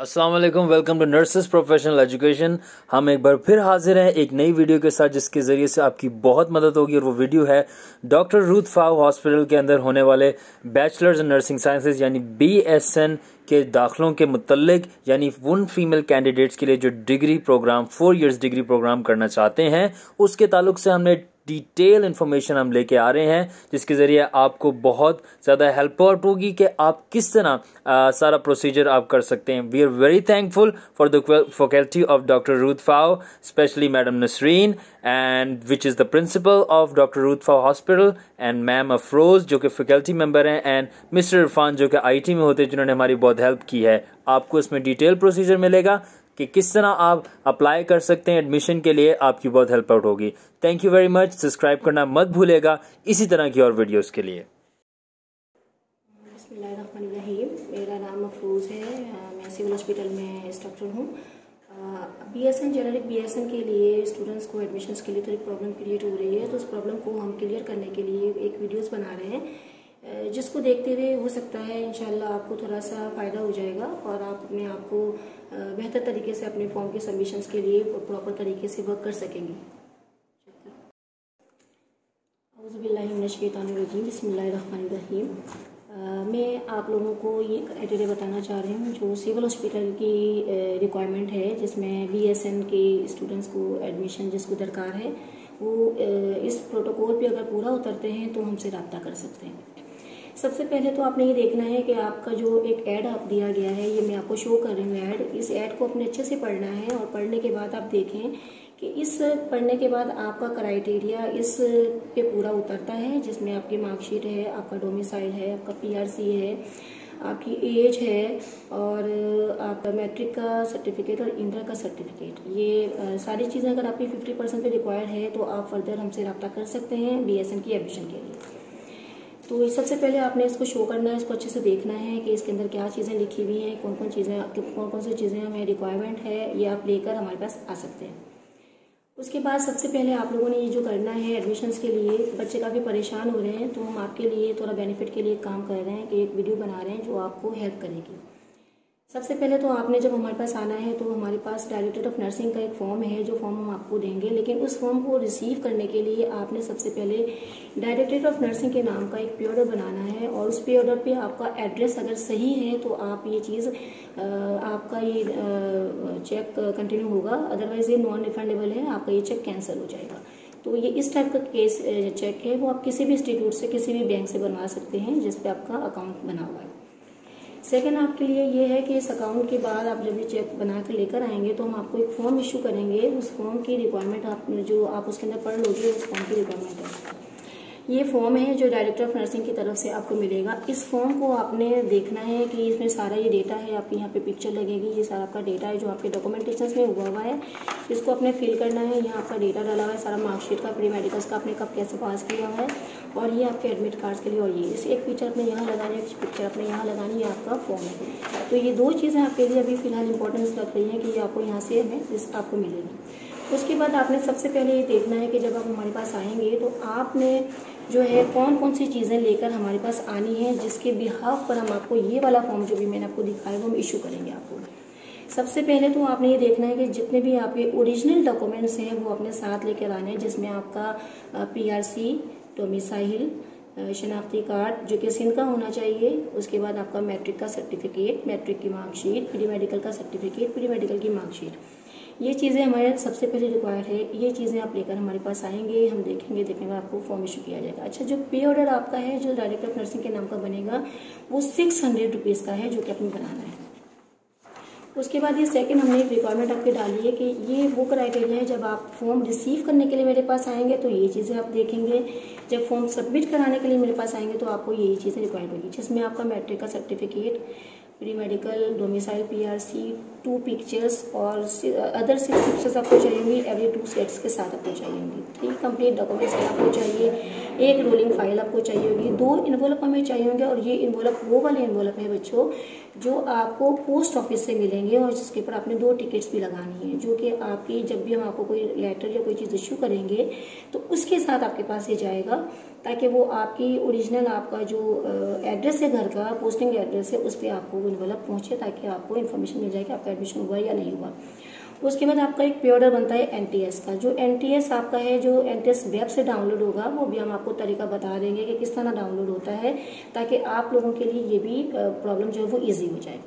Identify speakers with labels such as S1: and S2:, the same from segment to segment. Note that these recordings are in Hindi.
S1: अस्सलाम वालेकुम टू नर्सेस प्रोफेशनल एजुकेशन हम एक बार फिर हाजिर हैं एक नई वीडियो के साथ, जिसके ज़रिए से आपकी बहुत मदद होगी और वो वीडियो है डॉक्टर रूथ फाव हॉस्पिटल के अंदर होने वाले बैचलर्स इन नर्सिंग साइंसेज यानी बीएसएन के दाखिलों के मुतलक यानी उन फीमेल कैंडिडेट्स के लिए जो degree program four years degree program करना चाहते हैं। उसके ताल्लुक से हमने डिटेल इन्फॉर्मेशन हम लेके आ रहे हैं, जिसके ज़रिए आपको बहुत ज़्यादा हेल्प आउट होगी कि आप किस तरह सारा प्रोसीजर आप कर सकते हैं। We are very thankful for the faculty of doctor Ruth Pfau specially madam Nasreen and which is the principal of doctor Ruth Pfau hospital and ma'am Afroz जो कि फैकल्टी मेंबर हैं एंड मिस्टर इरफान जो कि आईटी में होते हैं, जिन्होंने हमारी बहुत हेल्प की है। आपको इसमें डिटेल प्रोसीजर मिलेगा। कि किस तरह आप अप्लाई कर सकते हैं एडमिशन के लिए, आपकी बहुत हेल्प आउट होगी। Thank you very much subscribe करना मत भूलेगा। इसी तरह की और वीडियोस के लिए।
S2: मेरा नाम अफरोज़ है। मैं सिविल हॉस्पिटल में हूँ। B S N generic B S N के लिए स्टूडेंट्स को एडमिशन्स के लिए थोड़ी प्रॉब्लम क्रिएट हो रही है। तो उस प्रॉब्लम को हम क्लियर करने के लिए एक वीडियोस बना रहे हैं। जिसको देखते हुए हो सकता है इनशाला आपको थोड़ा सा फ़ायदा हो जाएगा और आप अपने आप को बेहतर तरीके से अपने फॉर्म के सबमिशंस के लिए प्रॉपर तरीके से वर्क कर सकेंगे। बसमीम मैं आप लोगों को ये क्राइटेरिया बताना चाह रही हूँ जो सिविल हॉस्पिटल की रिक्वायरमेंट है, जिसमें बीएसएन के स्टूडेंट्स को एडमिशन जिसको दरकार है, वो इस प्रोटोकॉल पे अगर पूरा उतरते हैं तो हमसे रबता कर सकते हैं। सबसे पहले तो आपने ये देखना है कि आपका जो एक ऐड आप दिया गया है, ये मैं आपको शो कर रही हूँ ऐड इस ऐड को अपने अच्छे से पढ़ना है और पढ़ने के बाद आप देखें कि इस पढ़ने के बाद आपका क्राइटेरिया इस पे पूरा उतरता है, जिसमें आपकी मार्कशीट है, आपका डोमिसाइल है, आपका पीआरसी है, आपकी एज है और आपका मैट्रिक का सर्टिफिकेट और इंटर का सर्टिफिकेट ये सारी चीज़ें अगर आपकी 50 परसेंट पर रिक्वायर्ड है तो आप फर्दर हमसे रब्ता कर सकते हैं बीएसएन की एडमिशन के लिए। तो सबसे पहले आपने इसको शो करना है, इसको अच्छे से देखना है कि इसके अंदर क्या चीज़ें लिखी हुई हैं कौन कौन चीज़ें कौन कौन सी चीज़ें हमें रिक्वायरमेंट है, ये आप लेकर हमारे पास आ सकते हैं। उसके बाद सबसे पहले आप लोगों ने ये जो करना है एडमिशन्स के लिए, बच्चे काफ़ी परेशान हो रहे हैं तो हम आपके लिए, थोड़ा बेनिफिट के लिए काम कर रहे हैं कि एक वीडियो बना रहे हैं जो आपको हेल्प करेगी। सबसे पहले तो आपने जब हमारे पास आना है तो हमारे पास डायरेक्टर ऑफ़ नर्सिंग का एक फॉर्म है, जो फॉर्म हम आपको देंगे। लेकिन उस फॉर्म को रिसीव करने के लिए आपने सबसे पहले डायरेक्टर ऑफ़ नर्सिंग के नाम का एक पे ऑर्डर बनाना है और उस पे ऑर्डर पे आपका एड्रेस अगर सही है तो आप ये चीज़ आपका ये चेक कंटिन्यू होगा। अदरवाइज़ ये नॉन रिफंडेबल है, आपका ये चेक कैंसिल हो जाएगा। तो ये इस टाइप का केस चेक है। वो आप किसी भी इंस्टीट्यूट से, किसी भी बैंक से बनवा सकते हैं जिसपे आपका अकाउंट बना हुआ है। सेकेंड आपके लिए ये है कि इस अकाउंट के बाद आप जब ये चेक बना कर लेकर आएँगे तो हम आपको एक फॉर्म इशू करेंगे। उस फॉर्म की रिक्वायरमेंट आप, जो आप उसके अंदर पढ़ लोगे, उस फॉर्म की रिक्वायरमेंट है। ये फॉर्म है जो डायरेक्टर ऑफ़ नर्सिंग की तरफ़ से आपको मिलेगा। इस फॉर्म को आपने देखना है कि इसमें सारा ये डेटा है, आपकी यहाँ पे पिक्चर लगेगी, ये सारा आपका डेटा है जो आपके डॉक्यूमेंटेशन में हुआ हुआ है। इसको आपने फिल करना है, यहाँ आपका डेटा डाला हुआ है, सारा मार्कशीट का प्री मेडिकल्स का आपने कब कैसे पास किया हुआ है और ये आपके एडमिट कार्ड्स के लिए और ये, इस एक पिक्चर अपने यहाँ लगानी है पिक्चर अपने यहाँ लगानी ये आपका फॉर्म है। तो ये दो चीज़ें आपके लिए अभी फ़िलहाल इंपॉर्टेंस रख रही हैं कि ये आपको यहाँ से है हमें आपको मिलेगी। उसके बाद आपने सबसे पहले ये देखना है कि जब आप हमारे पास आएँगे तो आपने जो है कौन कौन सी चीज़ें लेकर हमारे पास आनी है, जिसके बिहाफ पर हम आपको ये वाला फॉर्म जो भी मैंने आपको दिखाया वो हम इशू करेंगे आपको। सबसे पहले तो आपने ये देखना है कि जितने भी आपके ओरिजिनल डॉक्यूमेंट्स हैं, वो अपने साथ लेकर आने हैं, जिसमें आपका पीआरसी डोमिसाइल शनाख्ती कार्ड, जो कि सिंध का होना चाहिए, उसके बाद आपका मैट्रिक का सर्टिफिकेट मैट्रिक की मार्कशीट प्री मेडिकल का सर्टिफिकेट प्री मेडिकल की मार्कशीट ये चीज़ें हमारे सबसे पहले रिक्वायर्ड है। ये चीज़ें आप लेकर हमारे पास आएँगे, हम देखेंगे, देखने में आपको फॉर्म इशू किया जाएगा। अच्छा जो पे ऑर्डर आपका है, जो डायरेक्टर ऑफ़ नर्सिंग के नाम का बनेगा, वो सिक्स हंड्रेड रुपीज़ का है, जो कि आपने बनाना है। उसके बाद ये सेकंड हमने एक रिक्वायरमेंट आपके डाली है कि ये वो क्राइटेरिया है, जब आप फॉर्म रिसीव करने के लिए मेरे पास आएँगे तो ये चीज़ें आप देखेंगे। जब फॉर्म सबमिट कराने के लिए मेरे पास आएँगे तो आपको यही चीज़ें रिक्वायर्ड होगी, जिसमें आपका मैट्रिक का certificate pre medical domicile PRC two pictures और अदर सिक्स पिक्चर्स आपको चाहिए एवरी टू सेट्स के साथ आपको चाहिए होंगी। थ्री कंप्लीट डॉक्यूमेंट्स आपको चाहिए, एक रोलिंग फ़ाइल आपको चाहिए होगी, दो इन्वोलप हमें चाहिए होंगे और ये इन्वोलप वो वाले इन्वोलप है बच्चों, जो आपको पोस्ट ऑफ़िस से मिलेंगे और जिसके ऊपर आपने दो टिकट्स भी लगानी है, जो कि आपकी जब भी हम आपको कोई लेटर या कोई चीज़ इश्यू करेंगे तो उसके साथ आपके पास ये जाएगा। ताकि वो आपकी ओरिजिनल आपका जो एड्रेस है घर का पोस्टिंग एड्रेस है, उस पर आपको मतलब पहुँचे ताकि आपको इन्फॉर्मेशन मिल जाए कि आपका एडमिशन हुआ या नहीं हुआ। उसके बाद आपका एक पे ऑर्डर बनता है एनटीएस का। जो एनटीएस आपका है, जो एनटीएस वेब से डाउनलोड होगा, वो भी हम आपको तरीका बता देंगे कि किस तरह डाउनलोड होता है, ताकि आप लोगों के लिए ये भी प्रॉब्लम जो है वो ईजी हो जाए।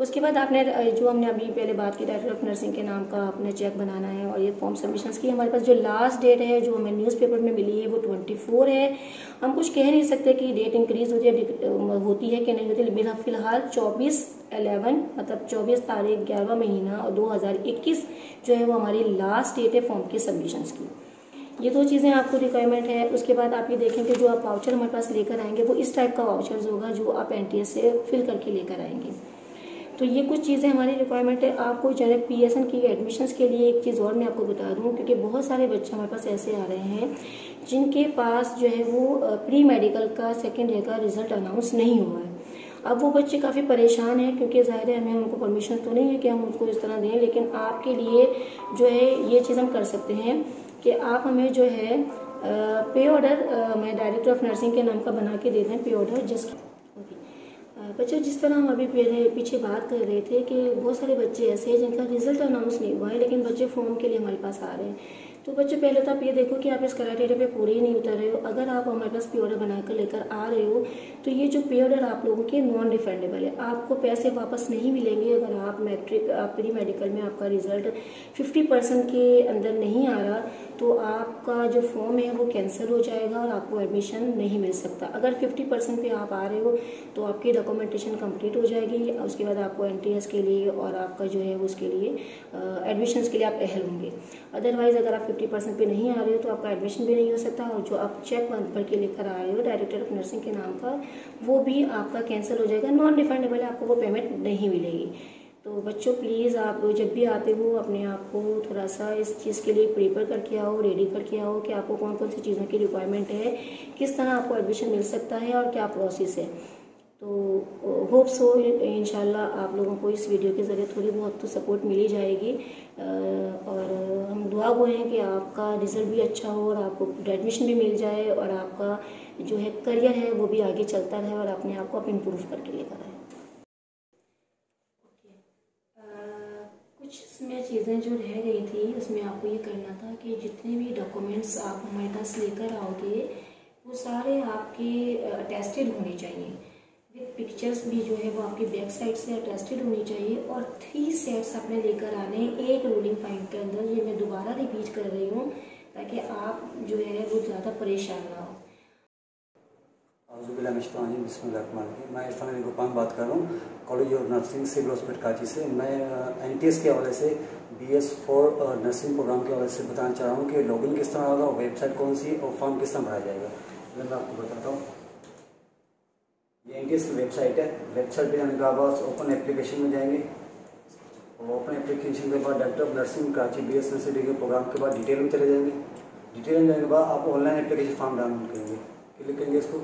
S2: उसके बाद आपने जो हमने अभी पहले बात की डायरेक्टर ऑफ़ नर्सिंग के नाम का आपने चेक बनाना है और ये फॉर्म सबमिशन की हमारे पास जो लास्ट डेट है, जो हमें न्यूज़पेपर में मिली है, वो ट्वेंटी फोर है। हम कुछ कह नहीं सकते कि डेट इंक्रीज होती है होती है कि नहीं होती फ़िलहाल चौबीस एलेवन मतलब चौबीस तारीख ग्यारहवा महीना और दो हज़ार इक्कीस जो है वो हमारी लास्ट डेट है फॉर्म की सबमिशन की। ये दो चीज़ें आपको रिक्वायरमेंट है। उसके बाद आप ये देखेंगे जो आप वाउचर हमारे पास लेकर आएँगे, वो इस टाइप का वाउचर्स होगा जो आप एन से फिल करके लेकर आएँगे। तो ये कुछ चीज़ें हमारी रिक्वायरमेंट है। आपको जो है पी की एडमिशन्स के लिए एक चीज़ और मैं आपको बता दूँ, क्योंकि बहुत सारे बच्चे हमारे पास ऐसे आ रहे हैं, जिनके पास जो है वो प्री मेडिकल का सेकेंड ईयर का रिज़ल्ट अनाउंस नहीं हुआ है। अब वो बच्चे काफ़ी परेशान हैं, क्योंकि ज़ाहिर है हमें उनको परमिशन तो नहीं है कि हम उनको इस तरह दें, लेकिन आपके लिए जो है ये चीज़ हम कर सकते हैं कि आप हमें जो है पे ऑर्डर मैं डायरेक्टर ऑफ़ नर्सिंग के नाम का बना के दे दें पे ऑर्डर जिस बच्चों, जिस तरह हम अभी पहले पीछे बात कर रहे थे कि बहुत सारे बच्चे ऐसे हैं जिनका रिज़ल्ट अनाउंस नहीं हुआ है, लेकिन बच्चे फॉर्म के लिए हमारे पास आ रहे हैं। तो बच्चे, पहले तो आप ये देखो कि आप इस कराटेरे पे पूरे ही नहीं उतर रहे हो। अगर आप हमारे पास पे ऑर्डर बनाकर लेकर आ रहे हो तो ये जो पे ऑर्डर आप लोगों के नॉन रिफंडेबल है। आपको पैसे वापस नहीं मिलेंगे अगर आप मैट्रिक आप प्री मेडिकल में आपका रिज़ल्ट फिफ्टी परसेंट के अंदर नहीं आ रहा तो आपका जो फॉर्म है वो कैंसिल हो जाएगा और आपको एडमिशन नहीं मिल सकता। अगर फिफ्टी परसेंट पे आप आ रहे हो तो आपकी डॉक्यूमेंटेशन कंप्लीट हो जाएगी। उसके बाद आपको एनटीएस के लिए और आपका जो है उसके लिए एडमिशन के लिए आप अहल होंगे। अदरवाइज़ अगर आप फिफ्टी परसेंट पे नहीं आ रहे हो तो आपका एडमिशन भी नहीं हो सकता और जो आप चेक भर के लेकर आ रहे हो डायरेक्टर ऑफ़ नर्सिंग के नाम का, वो भी आपका कैंसिल हो जाएगा। नॉन रिफंडेबल आपको वो पेमेंट नहीं मिलेगी। तो बच्चों प्लीज़ आप जब भी आते हो, अपने आप को थोड़ा सा इस चीज़ के लिए प्रिपेयर करके आओ रेडी करके आओ कि आपको कौन कौन सी चीज़ों की रिक्वायरमेंट है, किस तरह आपको एडमिशन मिल सकता है और क्या प्रोसेस है। तो होप सो इन आप लोगों को इस वीडियो के ज़रिए थोड़ी बहुत तो सपोर्ट मिल ही जाएगी और हम दुआ गो हैं कि आपका रिज़ल्ट भी अच्छा हो और आपको एडमिशन भी मिल जाए और आपका जो है करियर है वो भी आगे चलता रहे और अपने आप को आप इम्प्रूव करके लेकर आए। कुछ इसमें चीज़ें जो रह गई थी, उसमें आपको ये करना था कि जितने भी डॉक्यूमेंट्स आप हमारे पास लेकर आओगे, वो सारे आपके अटेस्टेड होने चाहिए। विद पिक्चर्स भी जो है वो आपकी बैक साइड से अटेस्टेड होनी चाहिए और थ्री सेट्स आपने लेकर आने एक रोलिंग पाइप के अंदर, ये मैं दोबारा रिपीट कर रही हूँ ताकि आप जो है वो ज़्यादा परेशान ना हो।
S3: मैं इरफान गोपान बात कर रहा हूँ। College of nursing civil hospital Karachi से। मैं एन टी एस के हवाले से B S four nursing program के हवाले से बताना चाह रहा हूँ कि लॉगिन किस तरह होगा वेबसाइट कौन सी, और फॉर्म किस तरह भरा जाएगा। मैं आपको बताता हूँ। ये एन की वेबसाइट है। वेबसाइट पे जाने के बाद ओपन एप्लीकेशन में जाएँगे। और ओपन एप्लीकेशन के बाद doctor of nursing Karachi B S nursing के प्रोग्राम के बाद डिटेल में चले जाएँगे। डिटेल में जाने के बाद आप ऑनलाइन एप्लीकेशन फॉर्म डाउनलोड करेंगे। क्लिक करेंगे इसको।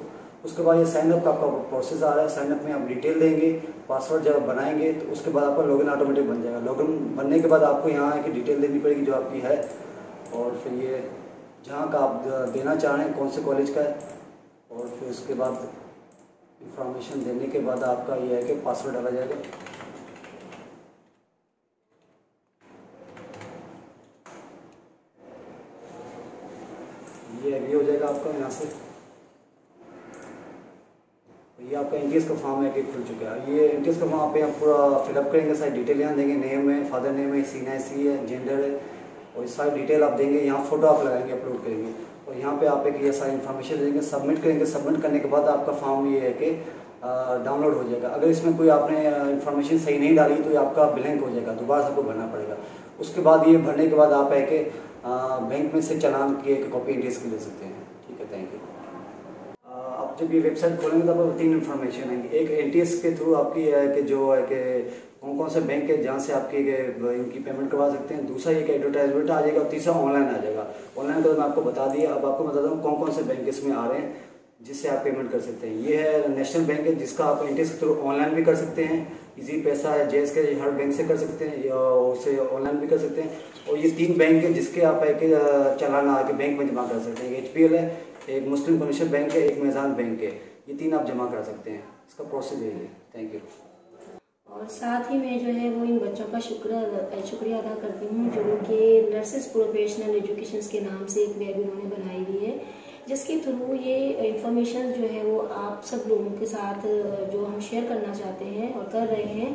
S3: उसके बाद ये साइनअप का आपका प्रोसेस आ रहा है। साइनअप में आप डिटेल देंगे पासवर्ड जब बनाएँगे तो उसके बाद आपका लॉगिन ऑटोमेटिक बन जाएगा। लॉगिन बनने के बाद आपको यहाँ आके डिटेल देनी पड़ेगी जो आपकी है। और फिर ये जहाँ का आप देना चाह रहे हैं, कौन से कॉलेज का है। और फिर उसके बाद इंफॉर्मेशन देने के बाद आपका ये है कि पासवर्ड डाला जाएगा। ये एग्री हो जाएगा आपका यहाँ से तो ये आपका इंटीएस का फॉर्म है कि खुल चुका है। ये इंटीएस का फॉर्म आप यहाँ पूरा फिलअप करेंगे, सारी डिटेल यहाँ देंगे नेम है फादर नेम है सीन है सी है जेंडर है, और सारी डिटेल आप देंगे, यहाँ फ़ोटो आप लगाएँगे अपलोड करेंगे। और यहाँ पे आप एक ये सारी इन्फॉर्मेशन देंगे सबमिट करेंगे। सबमिट करने के बाद आपका फॉर्म ये है कि डाउनलोड हो जाएगा। अगर इसमें कोई आपने इन्फॉर्मेशन सही नहीं डाली तो ये आपका ब्लैंक हो जाएगा, दोबारा सबको भरना पड़ेगा। उसके बाद ये भरने के बाद आप है कि बैंक में से चलान की एक कॉपी इंडियस की ले सकते हैं। ठीक है थैंक यू जब ये वेबसाइट खोलेंगे तो आपको तीन इन्फॉर्मेशन आएँगी एक एनटीएस के थ्रू आपकी है कि जो है कि कौन कौन से बैंक है जहाँ से आपकी इनकी पेमेंट करवा सकते हैं। दूसरा एक एडवर्टाइजमेंट आ जाएगा और तीसरा ऑनलाइन आ जाएगा। ऑनलाइन का तो मैं आपको बता दिया। अब आपको बताता हूँ कौन कौन से बैंक इसमें आ रहे हैं, जिससे आप पेमेंट कर सकते हैं। ये है नेशनल बैंक है, जिसका आप इंटरेस्ट के थ्रू ऑनलाइन भी कर सकते हैं। इजी पैसा है जेस के हर बैंक से कर सकते हैं, या उससे ऑनलाइन भी कर सकते हैं। और ये तीन बैंक है जिसके आप एक चलाना आके बैंक में जमा कर सकते हैं। एचपीएल है एक मुस्लिम कमर्शियल बैंक है, एक मैजान बैंक है। ये तीन आप जमा करा सकते हैं। इसका प्रोसेस यही है। थैंक यू
S2: और साथ ही मैं जो है वो इन बच्चों का शुक्र शुक्रिया अदा करती हूँ, जो कि नर्सिस प्रोफेशनल एजुकेशन के नाम से एक वेब उन्होंने बनाई हुई है, जिसके थ्रू ये इंफॉर्मेशन जो है वो आप सब लोगों के साथ जो हम शेयर करना चाहते हैं और कर रहे हैं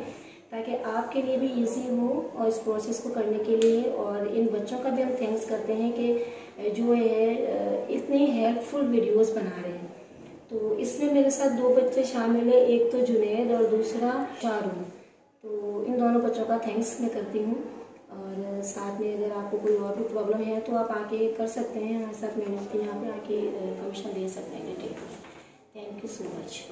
S2: ताकि आपके लिए भी इजी हो और इस प्रोसेस को करने के लिए। और इन बच्चों का भी हम थैंक्स करते हैं कि जो है इतनी हेल्पफुल वीडियोस बना रहे हैं। तो इसमें मेरे साथ दो बच्चे शामिल हैं, एक तो जुनेद और दूसरा शाहरुख। तो इन दोनों बच्चों का थैंक्स मैं करती हूँ। और साथ में अगर आपको कोई और भी प्रॉब्लम है तो आप आके कर सकते हैं। हमारे साथ मैनेज यहाँ पे आके कमीशन दे सकते हैं। Detail thank you so much